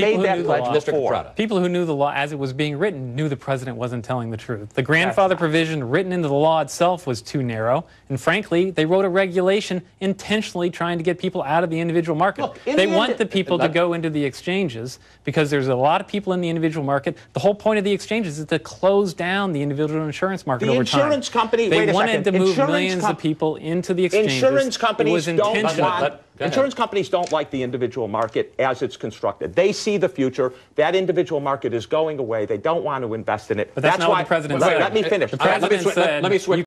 made who that knew the pledge law- Mr. before. People who knew the law as it was being written knew the president wasn't telling the truth. The grandfather provision written into the law itself was too narrow, and frankly, they wrote a regulation intentionally trying to get people out of the individual market. Look, in they the want end- the people to uh, go into the exchanges because there's a lot of people in the individual market. The whole point of the exchanges is to close down the individual insurance market The over time. insurance company- they wait a wanted to move millions of people into the exchanges. Insurance companies it companies was don't intentional. want. Go ahead. insurance companies don't like the individual market as it's constructed. They see the future. That individual market is going away. They don't want to invest in it. But that's not why. the president Let- said. Let me finish. The Let me president said let me switch